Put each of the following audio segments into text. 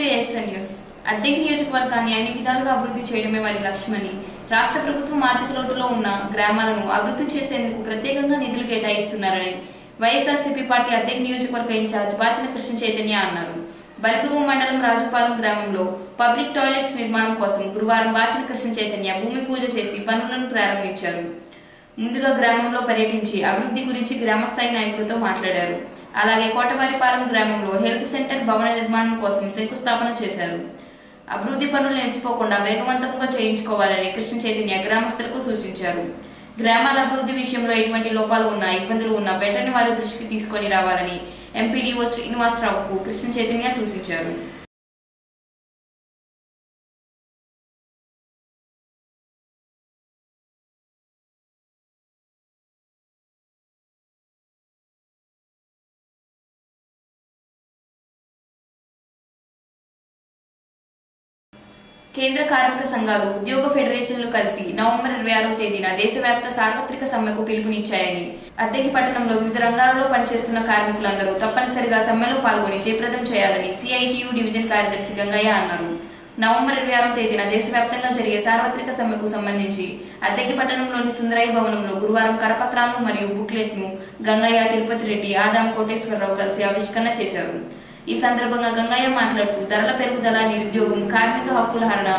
To SN news. అద్దెకి నియోజకవర్గాన్ని అన్ని విధాలుగా అభివృద్ధి చేయడమే వారి లక్ష్యమని రాష్ట్ర ప్రభుత్వం ఆర్థిక లోటులో ఉన్న గ్రామాలను అభివృద్ధి చేసేందుకు ప్రత్యేకంగా నిధులు కేటాయిస్తున్నారని వైఎస్ఆర్సీపీ పార్టీ అద్దెకి నియోజకవర్గ ఇన్ఛార్జ్ బాచిన కృష్ణ చైతన్య అన్నారు. బలికురువు మండలం రాజుపాలెం గ్రామంలో పబ్లిక్ టాయిలెట్స్ నిర్మాణం కోసం గురువారం బాచిన కృష్ణ చైతన్య భూమి పూజ చేసి పనులను ప్రారంభించారు. ముందుగా గ్రామంలో పర్యటించి అభివృద్ధి గురించి గ్రామస్థాయి నాయకులతో మాట్లాడారు. అలాగే కోటవారిపాలెం గ్రామంలో హెల్త్ సెంటర్ భవన నిర్మాణం కోసం శంకుస్థాపన చేశారు. అభివృద్ధి పనులు ఎంచుకోకుండా వేగవంతంగా చేయించుకోవాలని కృష్ణ చైతన్య గ్రామస్తులకు సూచించారు. గ్రామాల అభివృద్ధి విషయంలో ఎటువంటి లోపాలు ఉన్నా ఇబ్బందులు ఉన్నా వెంటనే వారి దృష్టికి తీసుకొని రావాలని ఎంపీడీఓ శ్రీనివాసరావుకు కృష్ణ చైతన్య సూచించారు. కేంద్ర కార్మిక సంఘాలు ఉద్యోగ ఫెడరేషన్లు కలిసి నవంబర్ ఇరవై ఆరో తేదీన దేశవ్యాప్త సార్వత్రిక సమ్మెకు పిలుపునిచ్చాయని అద్దెకి పట్టణంలో వివిధ రంగాలలో పనిచేస్తున్న కార్మికులందరూ తప్పనిసరిగా సమ్మెలో పాల్గొని జయప్రదం చేయాలని సిఐటియు డివిజన్ కార్యదర్శి గంగయ్య అన్నారు. నవంబర్ ఇరవై ఆరో తేదీన దేశవ్యాప్తంగా జరిగే సార్వత్రిక సమ్మెకు సంబంధించి అద్దెకి పట్టణంలోని సుందరయ్య భవనంలో గురువారం కరపత్రాలను మరియు బుక్లెట్ను గంగయ్య తిరుపతి రెడ్డి ఆదాం కోటేశ్వరరావు కలిసి ఆవిష్కరణ చేశారు. ఈ సందర్భంగా గంగయ్య మాట్లాడుతూ ధరల పెరుగుదల నిరుద్యోగం కార్మిక హక్కుల హరణ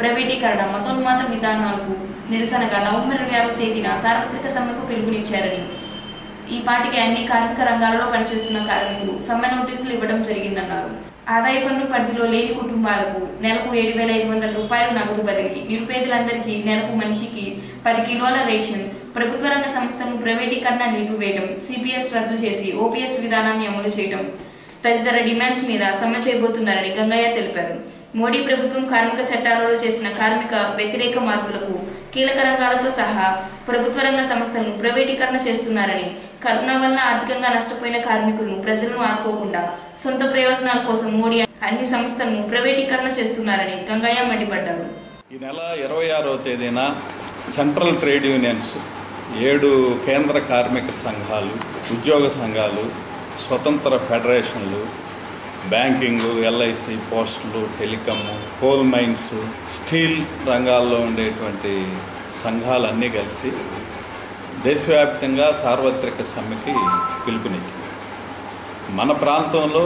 ప్రైవేటీకరణ మతోన్మాద విధానాలకు నిరసనగా నవంబర్ ఇరవై ఆరో తేదీన సార్వత్రిక సమ్మెకు పిలుపునిచ్చారని. ఈ పాటికి అన్ని కార్మిక రంగాలలో పనిచేస్తున్న కార్మికులు సమ్మె నోటీసులు ఇవ్వడం జరిగిందన్నారు. ఆదాయ పన్ను పరిధిలో లేని కుటుంబాలకు నెలకు ఏడు వేల ఐదు వందల రూపాయలు నగదు బదిలీ నిరుపేదలందరికీ నెలకు మనిషికి పది కిలోల రేషన్ ప్రభుత్వ రంగ సంస్థను ప్రైవేటీకరణ నిలిపివేయడం సిపిఎస్ రద్దు చేసి ఓపీఎస్ విధానాన్ని అమలు చేయడం తదితర డిమాండ్స్ మీద సమ్మె చేయబోతున్నారని గంగయ్య తెలిపారు. మోడీ ప్రభుత్వం కార్మిక చట్టాలలో చేసిన కార్మిక వ్యతిరేక మార్పులకు కీలక రంగాలతో సహా ప్రభుత్వ రంగ సంస్థలను ప్రైవేటీకరణ చేస్తున్నారని కరోనా వలన ఆర్థికంగా నష్టపోయిన కార్మికులను ప్రజలను ఆదుకోకుండా సొంత ప్రయోజనాల కోసం మోడీ అన్ని సంస్థలను ప్రైవేటీకరణ చేస్తున్నారని గంగయ్య మండిపడ్డారు. ఈ నెల ఇరవై ఆరవ తేదీన సెంట్రల్ ట్రేడ్ యూనియన్స్ ఏడు కేంద్ర కార్మిక సంఘాలు ఉద్యోగ సంఘాలు స్వతంత్ర ఫెడరేషన్లు బ్యాంకింగ్ ఎల్ఐసి పోస్టులు టెలికము కోల్ మైన్స్ స్టీల్ రంగాల్లో ఉండేటువంటి సంఘాలన్నీ కలిసి దేశవ్యాప్తంగా సార్వత్రిక సమ్మెకి పిలుపునిచ్చింది మన ప్రాంతంలో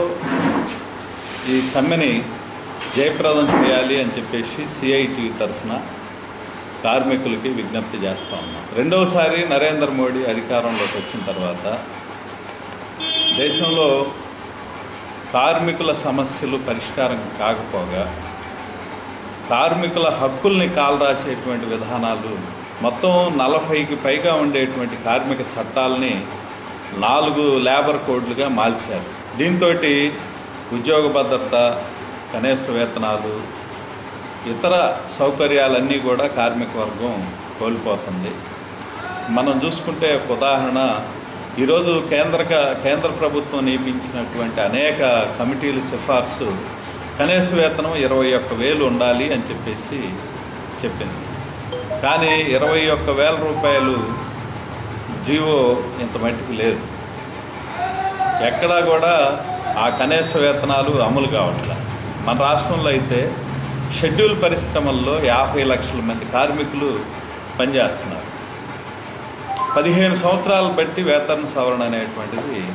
ఈ సమ్మెని జయప్రదం చేయాలి అని చెప్పేసి సిఐటి తరఫున కార్మికులకి విజ్ఞప్తి చేస్తూ ఉన్నాం. రెండవసారి నరేంద్ర మోడీ అధికారంలోకి వచ్చిన తర్వాత దేశంలో కార్మికుల సమస్యలు పరిష్కారం కాకపోగా కార్మికుల హక్కుల్ని కాలరాసేటువంటి విధానాలు మొత్తం నలభైకి పైగా ఉండేటువంటి కార్మిక చట్టాలని నాలుగు లేబర్ కోడ్లుగా మార్చారు. దీంతో ఉద్యోగ భద్రత కనీస వేతనాలు ఇతర సౌకర్యాలన్నీ కూడా కార్మిక వర్గం కోల్పోతుంది. మనం చూసుకుంటే ఒక ఉదాహరణ ఈరోజు కేంద్ర కేంద్ర ప్రభుత్వం నియమించినటువంటి అనేక కమిటీల సిఫార్సు కనీస వేతనం ఇరవై ఒక్క వేలు ఉండాలి అని చెప్పేసి చెప్పింది. కానీ ఇరవై ఒక్క వేల రూపాయలు జీవో ఇంత మట్టికి లేదు. ఎక్కడా కూడా ఆ కనీస వేతనాలు అమలు కావట్లే. మన రాష్ట్రంలో అయితే షెడ్యూల్ పరిశ్రమల్లో యాభై లక్షల మంది కార్మికులు పనిచేస్తున్నారు. పదిహేను సంవత్సరాలు బట్టి వేతన సవరణ అనేటువంటిది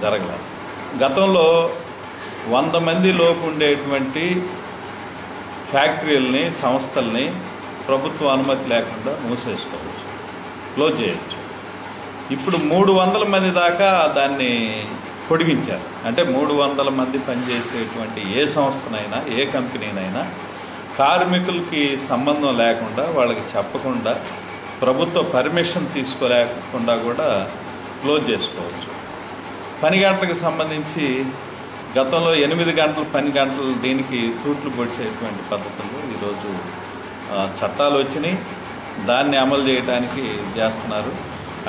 జరగలేదు గతంలో వంద మంది లోపు ఉండేటువంటి ఫ్యాక్టరీలని సంస్థల్ని ప్రభుత్వ అనుమతి లేకుండా మూసేసుకోవచ్చు. క్లోజ్ చేయొచ్చు. ఇప్పుడు మూడు వందల మంది దాకా దాన్ని పొడిగించారు. అంటే మూడు వందల మంది పనిచేసేటువంటి ఏ సంస్థనైనా ఏ కంపెనీనైనా కార్మికులకి సంబంధం లేకుండా వాళ్ళకి చెప్పకుండా ప్రభుత్వ పర్మిషన్ తీసుకోలేకుండా కూడా క్లోజ్ చేసుకోవచ్చు. పని గంటలకు సంబంధించి గతంలో ఎనిమిది గంటలు పని గంటలు దీనికి తూట్లు పొడిచేటువంటి పద్ధతులు ఈరోజు చట్టాలు వచ్చినాయి. దాన్ని అమలు చేయడానికి చేస్తున్నారు.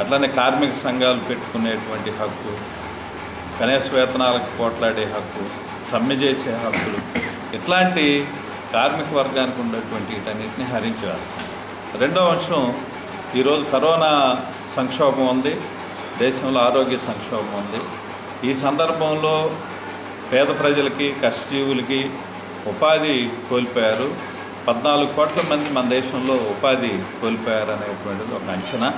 అట్లనే కార్మిక సంఘాలు పెట్టుకునేటువంటి హక్కు కనీస వేతనాలకు పోట్లాడే హక్కు సమ్మె చేసే హక్కులు ఇట్లాంటి కార్మిక వర్గానికి ఉన్నటువంటి వీటన్నిటిని హరించి వేస్తాం రెండవ అంశం ఈరోజు కరోనా సంక్షోభం ఉంది దేశంలో ఆరోగ్య సంక్షోభం ఉంది. ఈ సందర్భంలో పేద ప్రజలకి కష్టజీవులకి ఉపాధి కోల్పోయారు. పద్నాలుగు కోట్ల మంది మన దేశంలో ఉపాధి కోల్పోయారు అనేటువంటిది ఒక అంచనా.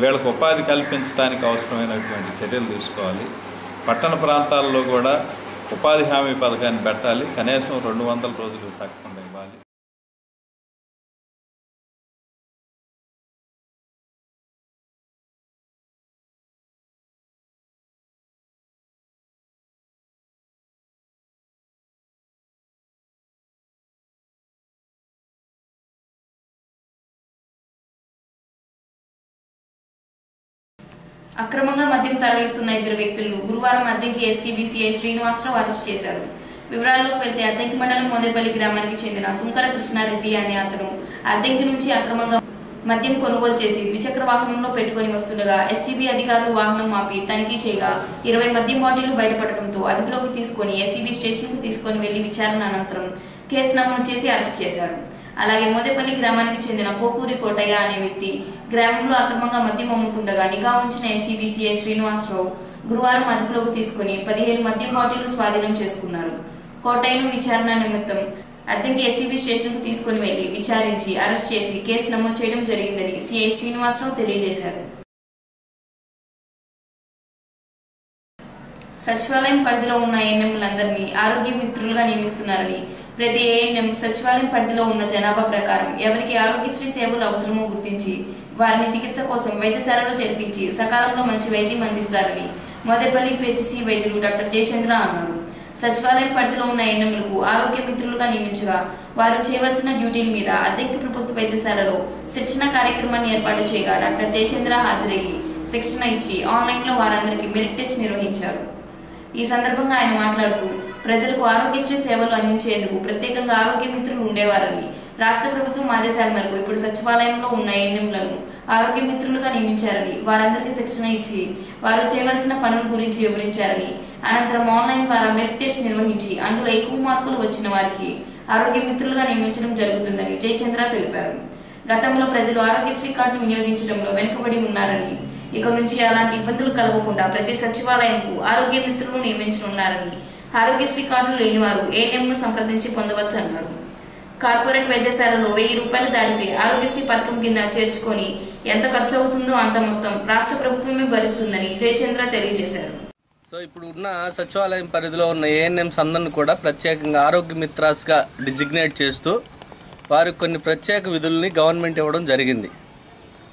వీళ్ళకు ఉపాధి కల్పించడానికి అవసరమైనటువంటి చర్యలు తీసుకోవాలి. పట్టణ ప్రాంతాల్లో కూడా ఉపాధి హామీ పథకాన్ని పెట్టాలి. కనీసం రెండు వందల రోజులు తక్కువ ఇవ్వాలి. అక్రమంగా మద్యం తరలిస్తున్న ఇద్దరు వ్యక్తులను గురువారం అద్దెకి ఎస్సీబీసీఐ శ్రీనివాసరావు అరెస్ట్ చేశారు. వివరాల్లోకి వెళ్తే అద్దెంకి మండలం మోదేపల్లి గ్రామానికి చెందిన సుంకర కృష్ణారెడ్డి అనే అతను అద్దెంకి నుంచి అక్రమంగా మద్యం కొనుగోలు చేసి ద్విచక్ర వాహనంలో పెట్టుకొని వస్తుండగా ఎస్సీబీ అధికారులు వాహనం ఆపి తనిఖీ చేయగా ఇరవై మద్యం బాటిళ్ళు బయటపడటంతో అదుపులోకి తీసుకొని ఎస్సీబీ స్టేషన్కు తీసుకొని వెళ్ళి విచారణ అనంతరం కేసు నమోదు చేసి అరెస్ట్ చేశారు. అలాగే మోదేపల్లి గ్రామానికి చెందిన పోకూరి కోటయ్య అనే వ్యక్తి గ్రామంలో అక్రమంగా మద్యం అమ్ముతుండగా నిఘా ఉంచిన ఎస్సీబీసీఐ శ్రీనివాసరావు గురువారం అదుపులోకి తీసుకుని పదిహేను మద్యం బాటిళ్ళు స్వాధీనం చేసుకున్నారు. కోటయ్యను విచారణ నిమిత్తం అద్దెకి ఎస్సీబీ స్టేషన్కు తీసుకుని వెళ్ళి విచారించి అరెస్ట్ చేసి కేసు నమోదు చేయడం జరిగిందని సిఐ శ్రీనివాసరావు తెలియజేశారు. సచివాలయం పరిధిలో ఉన్న ఎన్ఎంలందరినీ ఆరోగ్య మిత్రులుగా నియమిస్తున్నారని ప్రతి ఏఎన్ఎం సచివాలయం పరిధిలో ఉన్న జనాభా ప్రకారం ఎవరికి ఆరోగ్యశ్రీ సేవలు అవసరమో గుర్తించి వారిని చికిత్స కోసం వైద్యశాలలో చేర్పించి సకాలంలో మంచి వైద్యం అందిస్తారని మొదపల్లి పిహెచ్సి వైద్యులు డాక్టర్ జయచంద్ర అన్నారు. సచివాలయం పరిధిలో ఉన్న ఎన్ఎంలకు ఆరోగ్య మిత్రులుగా నియమించగా వారు చేయవలసిన డ్యూటీల మీద అద్దెకి ప్రభుత్వ వైద్యశాలలో శిక్షణ కార్యక్రమాన్ని ఏర్పాటు చేయగా డాక్టర్ జయచంద్ర హాజరయ్యి శిక్షణ ఇచ్చి ఆన్లైన్లో వారందరికీ మెరిట్ టెస్ట్ నిర్వహించారు. ఈ సందర్భంగా ఆయన మాట్లాడుతూ ప్రజలకు ఆరోగ్యశ్రీ సేవలు అందించేందుకు ప్రత్యేకంగా ఆరోగ్య మిత్రులు ఉండేవారని రాష్ట్ర ప్రభుత్వం ఆదేశాల మేరకు ఇప్పుడు సచివాలయంలో ఉన్న ఎన్ఎంలను ఆరోగ్య మిత్రులుగా నియమించారని వారందరికీ శిక్షణ ఇచ్చి వారు చేయవలసిన పనుల గురించి వివరించారని అనంతరం ఆన్లైన్ ద్వారా మెరిట్ టెస్ట్ నిర్వహించి అందులో ఎక్కువ మార్కులు వచ్చిన వారికి ఆరోగ్య మిత్రులుగా నియమించడం జరుగుతుందని జయచంద్ర తెలిపారు. గతంలో ప్రజలు ఆరోగ్యశ్రీ కార్డును వినియోగించడంలో వెనుకబడి ఉన్నారని ఇక నుంచి అలాంటి ఇబ్బందులు కలగకుండా ప్రతి సచివాలయంకు ఆరోగ్య మిత్రులు నియమించనున్నారని ఆరోగ్యశ్రీ కార్డులు లేని వారు ఏఎన్ఎంను సంప్రదించి పొందవచ్చు అన్నారు కార్పొరేట్ వైద్యశాలలో వెయ్యి రూపాయలు దాటితే ఆరోగ్యశ్రీ పథకం కింద చేర్చుకొని ఎంత ఖర్చు అవుతుందో అంత మొత్తం రాష్ట్ర ప్రభుత్వమే భరిస్తుందని జయచంద్ర తెలియజేశారు. సో ఇప్పుడు ఉన్న సచివాలయం పరిధిలో ఉన్న ఏఎన్ఎంస్ అందరిని కూడా ప్రత్యేకంగా ఆరోగ్య మిత్రాస్గా డిజిగ్నేట్ చేస్తూ వారికి కొన్ని ప్రత్యేక విధుల్ని గవర్నమెంట్ ఇవ్వడం జరిగింది.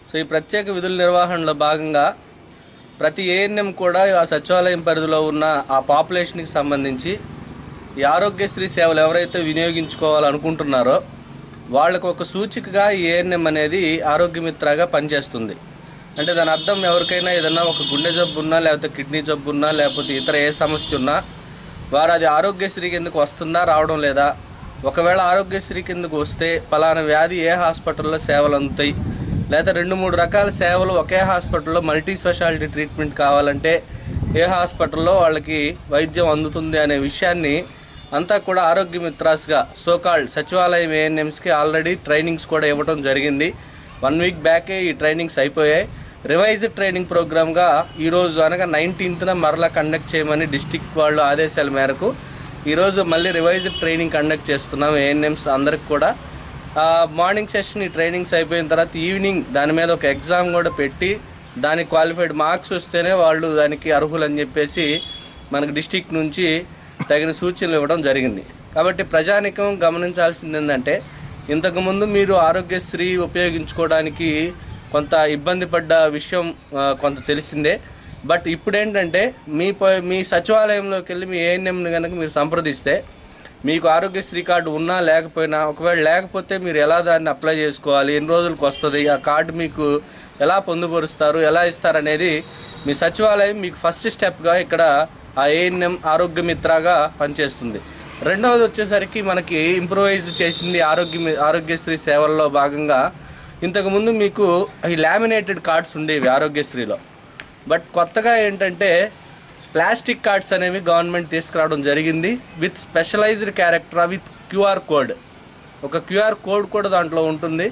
సో ఈ ప్రత్యేక విధుల నిర్వహణలో భాగంగా ప్రతి ఏఎన్ఎం కూడా ఆ సచివాలయం పరిధిలో ఉన్న ఆ పాపులేషన్కి సంబంధించి ఈ ఆరోగ్యశ్రీ సేవలు ఎవరైతే వినియోగించుకోవాలనుకుంటున్నారో వాళ్ళకు ఒక సూచికగా ఈ ఏఎన్ఎం అనేది ఆరోగ్యమిత్రగా పనిచేస్తుంది. అంటే దాని అర్థం ఎవరికైనా ఏదన్నా ఒక గుండె జబ్బు ఉన్నా లేకపోతే కిడ్నీ జబ్బు ఉన్నా లేకపోతే ఇతర ఏ సమస్య ఉన్నా వారు అది ఆరోగ్యశ్రీ కిందకు వస్తుందా రావడం లేదా? ఒకవేళ ఆరోగ్యశ్రీ కిందకు వస్తే పలానా వ్యాధి ఏ హాస్పిటల్లో సేవలు అందుతాయి? లేదా రెండు మూడు రకాల సేవలు ఒకే హాస్పిటల్లో మల్టీ స్పెషాలిటీ ట్రీట్మెంట్ కావాలంటే ఏ హాస్పిటల్లో వాళ్ళకి వైద్యం అందుతుంది అనే విషయాన్ని అంతా కూడా ఆరోగ్య మిత్రాస్గా సోకాల్డ్ సచివాలయం ఏఎన్ఎంస్కి ఆల్రెడీ ట్రైనింగ్స్ కూడా ఇవ్వడం జరిగింది. వన్ వీక్ బ్యాకే ఈ ట్రైనింగ్స్ అయిపోయాయి. రివైజ్డ్ ట్రైనింగ్ ప్రోగ్రామ్గా ఈరోజు అనగా నైన్టీన్త్న మరలా కండక్ట్ చేయమని డిస్టిక్ వాళ్ళు ఆదేశాల మేరకు ఈరోజు మళ్ళీ రివైజ్డ్ ట్రైనింగ్ కండక్ట్ చేస్తున్నాం ఏఎన్ఎంస్ అందరికి కూడా. మార్నింగ్ సెషన్ ఈ ట్రైనింగ్స్ అయిపోయిన తర్వాత ఈవినింగ్ దాని మీద ఒక ఎగ్జామ్ కూడా పెట్టి దానికి క్వాలిఫైడ్ మార్క్స్ వస్తేనే వాళ్ళు దానికి అర్హులు అని చెప్పేసి మనకు డిస్టిక్ నుంచి తగిన సూచనలు ఇవ్వడం జరిగింది. కాబట్టి ప్రజానికం గమనించాల్సింది ఏంటంటే ఇంతకుముందు మీరు ఆరోగ్యశ్రీ ఉపయోగించుకోవడానికి కొంత ఇబ్బంది పడ్డ విషయం కొంత తెలిసిందే. బట్ ఇప్పుడేంటంటే మీ మీ సచివాలయంలోకి వెళ్ళి మీ ఏఎన్ఎంని కనుక మీరు సంప్రదిస్తే మీకు ఆరోగ్యశ్రీ కార్డు ఉన్నా లేకపోయినా ఒకవేళ లేకపోతే మీరు ఎలా దాన్ని అప్లై చేసుకోవాలి ఎన్ని రోజులకు వస్తుంది ఆ కార్డు మీకు ఎలా పొందుపరుస్తారు ఎలా ఇస్తారనేది మీ సచివాలయం మీకు ఫస్ట్ స్టెప్గా ఇక్కడ ఆ ఏఎన్ఎం ఆరోగ్య మిత్రగా పనిచేస్తుంది. రెండవది వచ్చేసరికి మనకి ఇంప్రూవైజ్ చేసింది ఆరోగ్య ఆరోగ్యశ్రీ సేవల్లో భాగంగా ఇంతకుముందు మీకు ఈ లామినేటెడ్ కార్డ్స్ ఉండేవి ఆరోగ్యశ్రీలో. బట్ కొత్తగా ఏంటంటే ప్లాస్టిక్ కార్డ్స్ అనేవి గవర్నమెంట్ తీసుకురావడం జరిగింది with specialized character with QR code. ఒక క్యూఆర్ కోడ్ కూడా దాంట్లో ఉంటుంది.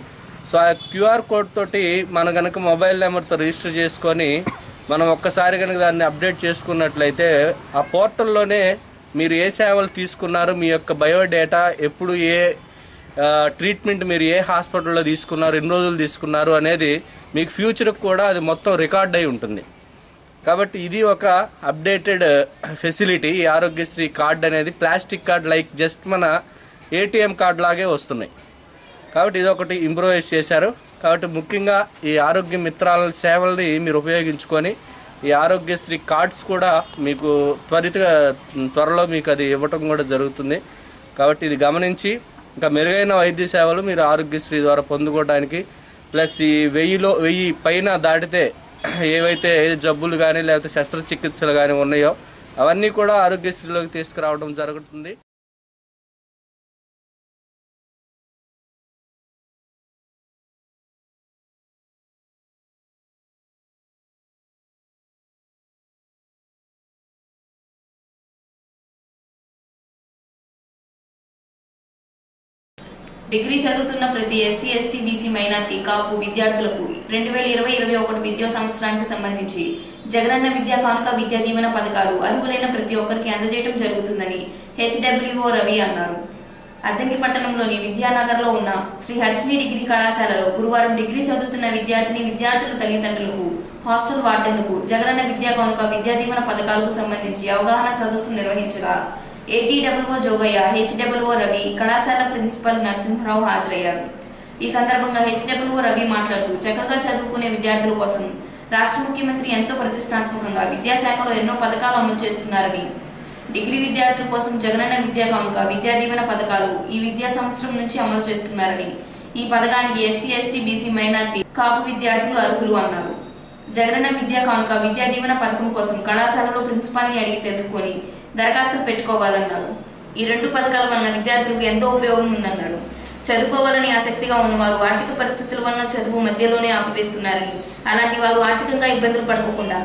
సో ఆ క్యూఆర్ కోడ్ తోటి మన కనుక మొబైల్ నెంబర్తో రిజిస్టర్ చేసుకొని మనం ఒక్కసారి కనుక దాన్ని అప్డేట్ చేసుకున్నట్లయితే ఆ పోర్టల్లోనే మీరు ఏ సేవలు తీసుకున్నారు మీ యొక్క బయోడేటా ఎప్పుడు ఏ ట్రీట్మెంట్ మీరు ఏ హాస్పిటల్లో తీసుకున్నారు ఎన్ని రోజులు తీసుకున్నారు అనేది మీకు ఫ్యూచర్కి కూడా అది మొత్తం రికార్డ్ అయి ఉంటుంది. కాబట్టి ఇది ఒక అప్డేటెడ్ uh, ఫెసిలిటీ. ఈ ఆరోగ్యశ్రీ కార్డ్ అనేది ప్లాస్టిక్ కార్డ్ లైక్ జస్ట్ మన ఏటీఎం కార్డ్ లాగే వస్తున్నాయి. కాబట్టి ఇది ఒకటి ఇంప్రూవైజ్ చేశారు. కాబట్టి ముఖ్యంగా ఈ ఆరోగ్య మిత్రాల సేవల్ని మీరు ఉపయోగించుకొని ఈ ఆరోగ్యశ్రీ కార్డ్స్ కూడా మీకు త్వరితగా త్వరలో మీకు అది ఇవ్వటం కూడా జరుగుతుంది. కాబట్టి ఇది గమనించి ఇంకా మెరుగైన వైద్య సేవలు మీరు ఆరోగ్యశ్రీ ద్వారా పొందుకోవడానికి ప్లస్ ఈ వెయ్యిలో వెయ్యి పైన దాటితే ఏవైతే జబ్బులు కానీ లేకపోతే శస్త్రచికిత్సలు కానీ ఉన్నాయో అవన్నీ కూడా ఆరోగ్యశ్రీలోకి తీసుకురావడం జరుగుతుంది. డిగ్రీ చదువుతున్న ప్రతి SC ST BC minority Kapu విద్యార్థులకు రెండు వేల ఇరవై ఇరవై ఒకటి విద్యా సంవత్సరానికి సంబంధించి జగనన్న విద్యా కానుక విద్యా దీవెన పథకాలు అర్హులైన ప్రతి ఒక్కరికి అందజేయడం జరుగుతుందని హెచ్డబ్ల్యూఓ రవి అన్నారు. అద్దంకి పట్టణంలోని విద్యానగర్లో ఉన్న శ్రీ హర్షిని డిగ్రీ కళాశాలలో గురువారం డిగ్రీ చదువుతున్న విద్యార్థిని విద్యార్థుల తల్లిదండ్రులకు హాస్టల్ వార్డెన్లకు జగనన్న విద్యా కానుక విద్యా దీవెన పథకాలకు సంబంధించి అవగాహన సదస్సు నిర్వహించగా ఏటీడబ్ల్యూఓ జోగయ్య హెచ్డబ్ల్యూఓ రవి కళాశాల ప్రిన్సిపల్ నరసింహరావు హాజరయ్యారు. ఈ సందర్భంగా హెచ్డబ్ల్యూ రవి మాట్లాడుతూ చక్కగా చదువుకునే విద్యార్థుల కోసం రాష్ట్ర ముఖ్యమంత్రి ఎంతో ప్రతిష్టాత్మకంగా విద్యాశాఖలో ఎన్నో పథకాలు అమలు చేస్తున్నారని డిగ్రీ విద్యార్థుల కోసం జగనన్న విద్యా కానుక విద్యా దీవెన పథకాలు ఈ విద్యా సంవత్సరం నుంచి అమలు చేస్తున్నారని ఈ పథకానికి SC ST BC minority Kapu విద్యార్థులు అర్హులు అన్నారు. జగనన్న విద్యా కానుక విద్యా దీవెన పథకం కోసం కళాశాలలో ప్రిన్సిపాల్ని అడిగి తెలుసుకొని దరఖాస్తులు పెట్టుకోవాలన్నారు. ఈ రెండు పథకాల వలన విద్యార్థులకు ఎంతో ఉపయోగం ఉందన్నారు. చదువుకోవాలని ఆసక్తిగా ఉన్నవారు ఆర్థిక పరిస్థితుల వలన చదువు మధ్యలోనే ఆపివేస్తున్నారని. అలాంటి వారు ఆర్థికంగా ఇబ్బందులు పడకుండా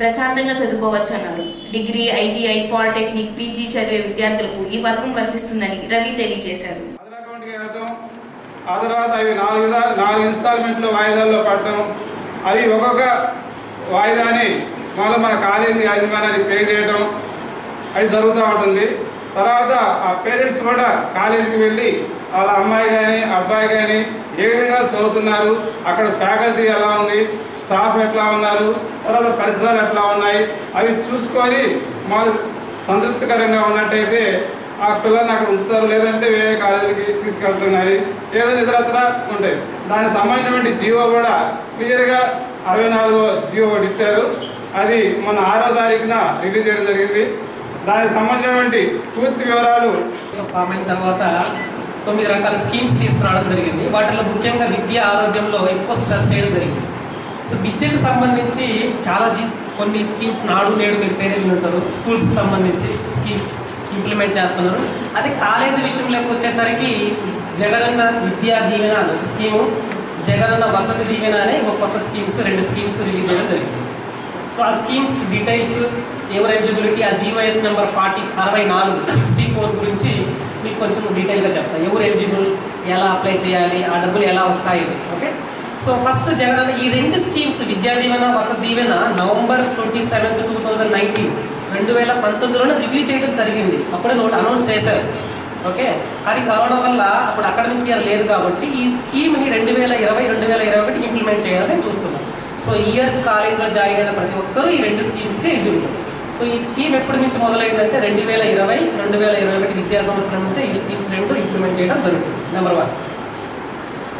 ప్రశాంతంగా చదువుకోవచ్చన్నారు. డిగ్రీ ఐటీఐ పాలిటెక్నిక్ పీజీ చదివే విద్యార్థులకు ఈ పథకం వర్తిస్తుందని రవి తెలియజేశారు. ఆ తర్వాత అవి నాలుగు నాలుగు ఇన్స్టాల్మెంట్లో వాయిదాల్లో పడటం అవి ఒక్కొక్క వాయిదాని మళ్ళీ మన కాలేజీ యాజమాన్యానికి పే చేయడం అది జరుగుతూ ఉంటుంది. తర్వాత ఆ పేరెంట్స్ కూడా కాలేజీకి వెళ్ళి వాళ్ళ అమ్మాయి కానీ అబ్బాయి కానీ ఏ విధంగా చదువుతున్నారు అక్కడ ఫ్యాకల్టీ ఎలా ఉంది స్టాఫ్ ఎట్లా ఉన్నారు తర్వాత పరిసరాలు ఎట్లా ఉన్నాయి అవి చూసుకొని మాకు సంతృప్తికరంగా ఉన్నట్టయితే ఆ పిల్లల్ని అక్కడ ఉంచుతారు లేదంటే వేరే కాలేజీకి తీసుకెళ్తున్నాయి ఏదైనా ఇతరత్ర ఉంటాయి. దానికి సంబంధించినటువంటి జీవో కూడా క్లియర్గా అరవై నాలుగో జీవో ఒకటి ఇచ్చారు. అది మన ఆరో తారీఖున రిలీజ్ చేయడం జరిగింది. దానికి సంబంధించినటువంటి పూర్తి వివరాలు. ఫామ్ అయిన తర్వాత తొమ్మిది రకాల స్కీమ్స్ తీసుకురావడం జరిగింది. వాటిలో ముఖ్యంగా విద్య ఆరోగ్యంలో ఎక్కువ స్ట్రెస్ చేయడం జరిగింది. సో విద్యకు సంబంధించి చాలా కొన్ని స్కీమ్స్ నాడు నేడు మీరు పేరే ఉంటారు. స్కూల్స్కి సంబంధించి స్కీమ్స్ ఇంప్లిమెంట్ చేస్తున్నారు. అదే కాలేజీ విషయంలోకి వచ్చేసరికి జగనన్న విద్యా దీవెన స్కీము జగనన్న వసతి దీవెన అనే ఒక కొత్త స్కీమ్స్ రెండు స్కీమ్స్ రిలీజ్ చేయడం జరిగింది. సో ఆ స్కీమ్స్ డీటెయిల్స్ ఎవరు ఎలిజిబిలిటీ ఆ జీవోఎస్ నెంబర్ ఫార్టీ అరవై నాలుగు సిక్స్టీ ఫోర్ గురించి మీకు కొంచెం డీటెయిల్గా చెప్తాను ఎవరు ఎలిజిబుల్ ఎలా అప్లై చేయాలి ఆ డబ్బులు ఎలా వస్తాయి ఓకే? సో ఫస్ట్ జగన్ ఈ రెండు schemes Vidya Deevena Vasathi Deevena November twenty seventh two thousand nineteen రెండు వేల పంతొమ్మిదిలోనే రివ్యూ చేయడం జరిగింది. అప్పుడే నోట్ అనౌన్స్ చేశారు. ఓకే? కానీ కరోనా వల్ల అప్పుడు అకాడమిక్ ఇయర్ లేదు కాబట్టి ఈ స్కీమ్ని రెండు వేల ఇరవై రెండు వేల ఇరవై ఒకటి ఇంప్లిమెంట్ చేయాలని చూస్తున్నాం సో ఇయర్ కాలేజ్లో జాయిన్ అయిన ప్రతి ఒక్కరూ ఈ రెండు స్కీమ్స్కి ఎలిజిబుల్ సో ఈ స్కీమ్ ఎప్పటి నుంచి మొదలైందంటే రెండు వేల ఇరవై రెండు వేల ఇరవై ఒకటి విద్యా సంవత్సరం నుంచే ఈ స్కీమ్స్ రెండు ఇంప్లిమెంట్ చేయడం జరుగుతుంది నెంబర్ వన్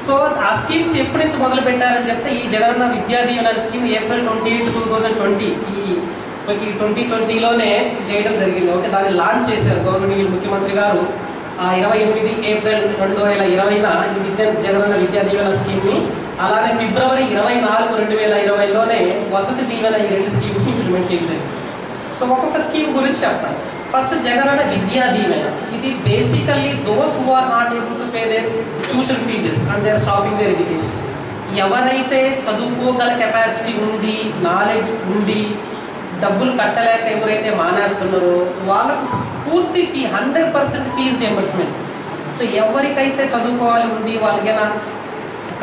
సో ఆ స్కీమ్స్ ఎప్పటి నుంచి మొదలు పెట్టారని చెప్తే ఈ Jagananna Vidya Deevena scheme April twenty eight two thousand twenty ఈ ఈ ట్వంటీ ట్వంటీలోనే చేయడం జరిగింది. ఓకే దాన్ని లాంచ్ చేశారు గవర్నమెంట్ ముఖ్యమంత్రి గారు. ఆ ఇరవై ఎనిమిది ఏప్రిల్ రెండు వేల ఇరవైన ఈ విద్యా జగనన్న విద్యా దీవెన స్కీమ్ని అలానే ఫిబ్రవరి ఇరవై నాలుగు రెండు వేల ఇరవైలోనే వసతి దీవెన ఈ రెండు స్కీమ్స్ని ఇంప్లిమెంట్ చేయడం జరిగింది. సో ఒక్కొక్క స్కీమ్ గురించి చెప్తాను. ఫస్ట్ జగనన్న విద్యా దీవెన. ఇది basically those who are not able to pay their tuition fees and their stopping their education ఎవరైతే చదువుకోగల కెపాసిటీ ఉండి నాలెడ్జ్ ఉండి డబ్బులు కట్టలేక ఎవరైతే మానేస్తున్నారో వాళ్ళకు పూర్తి fee hundred percent fee reimbursement so ఎవరికైతే చదువుకోవాలి ఉంది వాళ్ళకైనా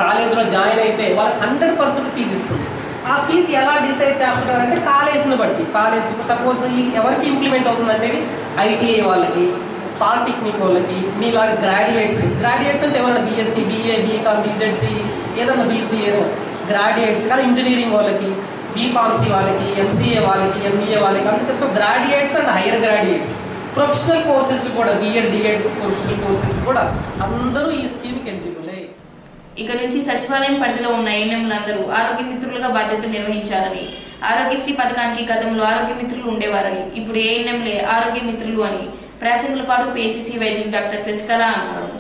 కాలేజ్లో జాయిన్ అయితే వాళ్ళకి హండ్రెడ్ పర్సెంట్ ఫీజు ఇస్తుంది. ఆ ఫీజు ఎలా డిసైడ్ చేస్తున్నారంటే కాలేజీని బట్టి. కాలేజ్ ఇప్పుడు సపోజ్ ఇది ఎవరికి ఇంప్లిమెంట్ అవుతుందంటే ఐటీఐ వాళ్ళకి పాలిటెక్నిక్ వాళ్ళకి మీలాంటి గ్రాడ్యుయేట్స్. గ్రాడ్యుయేట్స్ అంటే ఎవరైనా బీఎస్సీ బీఏ బీకామ్ బీజెడ్సీ ఏదన్నా బీసీ ఏదైనా గ్రాడ్యుయేట్స్ కానీ ఇంజనీరింగ్ వాళ్ళకి బీఫార్మసీ వాళ్ళకి ఎంసీఏ వాళ్ళకి ఎంబీఏ వాళ్ళకి అందుకే so graduates and higher graduates. Professional courses కూడా బీఎడ్ డిఎడ్ ప్రొఫెషనల్ కోర్సెస్ కూడా అందరూ ఈ స్కీమ్కి ఎలిజిబుల్. ఇక నుంచి సచివాలయం పరిధిలో ఉన్న ఏఎన్ఎంలందరూ ఆరోగ్య మిత్రులుగా బాధ్యతలు నిర్వహించాలని ఆరోగ్యశ్రీ పథకానికి గతంలో ఆరోగ్య మిత్రులు ఉండేవారని ఇప్పుడు ఏఎన్ఎంలే ఆరోగ్య మిత్రులు అని ప్రాసంగులపాడు పిహెచ్సి వైద్యులు డాక్టర్ శశికళ అన్నారు.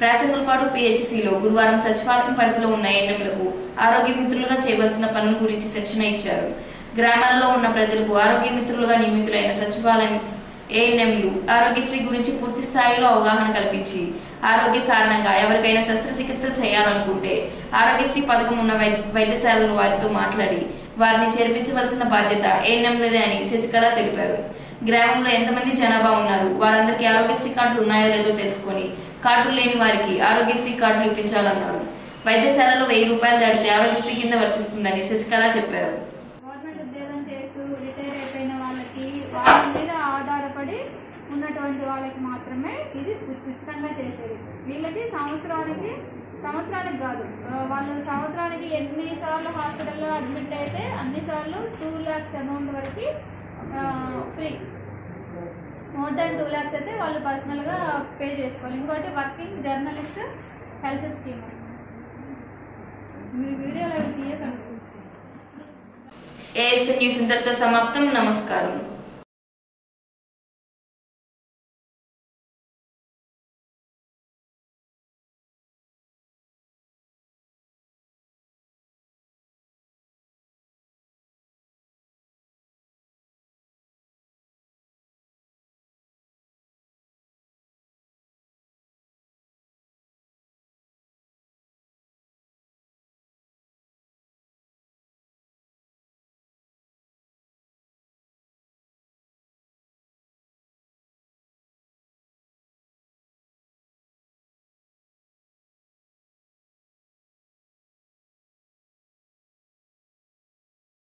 ప్రాసంగులపాడు పిహెచ్సిలో గురువారం సచివాలయం పరిధిలో ఉన్న ఏఎన్ఎంలకు ఆరోగ్య మిత్రులుగా చేయవలసిన పనుల గురించి శిక్షణ ఇచ్చారు. గ్రామాలలో ఉన్న ప్రజలకు ఆరోగ్య మిత్రులుగా నియమితులైన సచివాలయం ఏఎన్ఎంలు ఆరోగ్యశ్రీ గురించి పూర్తి స్థాయిలో అవగాహన కల్పించి ఆరోగ్య కారణంగా ఎవరికైనా శస్త్రచికిత్సలు చేయాలనుకుంటే ఆరోగ్యశ్రీ పథకం ఉన్న వై- వైద్యశాలలు వారితో మాట్లాడి వారిని చేర్పించవలసిన బాధ్యత ఏఎన్ఎంలదే అని శశికళ తెలిపారు. గ్రామంలో ఎంతమంది జనాభా ఉన్నారు? వారందరికీ ఆరోగ్యశ్రీ కార్డులు ఉన్నాయో లేదో తెలుసుకొని కార్డులు లేని వారికి ఆరోగ్యశ్రీ కార్డులు ఇప్పించాలన్నారు. వైద్యశాలలో వెయ్యి రూపాయలు దాటితే ఆరోగ్యశ్రీ కింద వర్తిస్తుందని శశికళ చెప్పారు గవర్నమెంట్ ఉద్యోగం చేస్తూ రిటైర్ అయిపోయిన వాళ్ళకి వాళ్ళ మీద ఆధారపడి ఉన్నటువంటి వాళ్ళకి మాత్రమే ఇది ఉచితంగా చేసేది. వీళ్ళకి సంవత్సరానికి సంవత్సరానికి కాదు. వాళ్ళు సంవత్సరానికి ఎన్ని సార్లు హాస్పిటల్లో అడ్మిట్ అయితే అన్ని సార్లు టూ ల్యాక్స్ అమౌంట్ వరకు free. More than two lakhs అయితే వాళ్ళు పర్సనల్గా పే చేసుకోవాలి. ఇంకోటి వర్కింగ్ జర్నలిస్ట్ హెల్త్ స్కీమ్. మీరు వీడియోలో అవి తీయకండి. ఏఎస్ఎన్ న్యూస్ ఇంతటితో సమాప్తం. నమస్కారం.